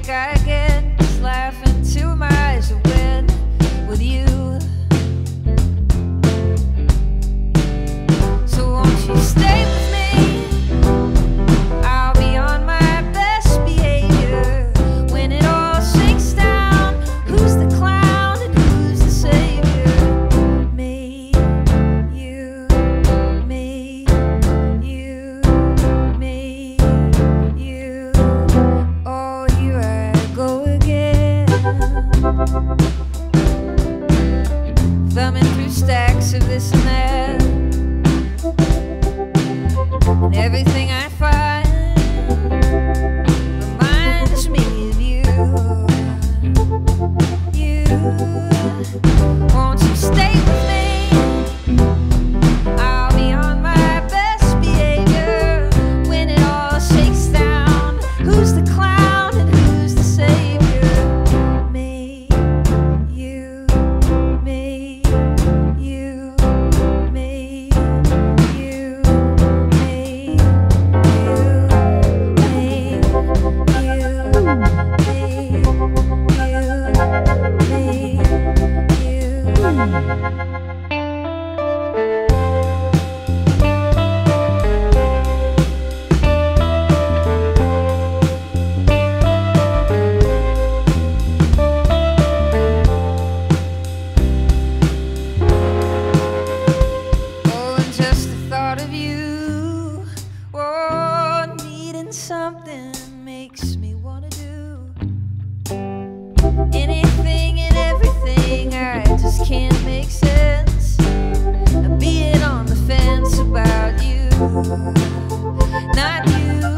break, I guess. something makes me wanna do anything and everything. I just can't make sense. of Being on the fence about you, not you.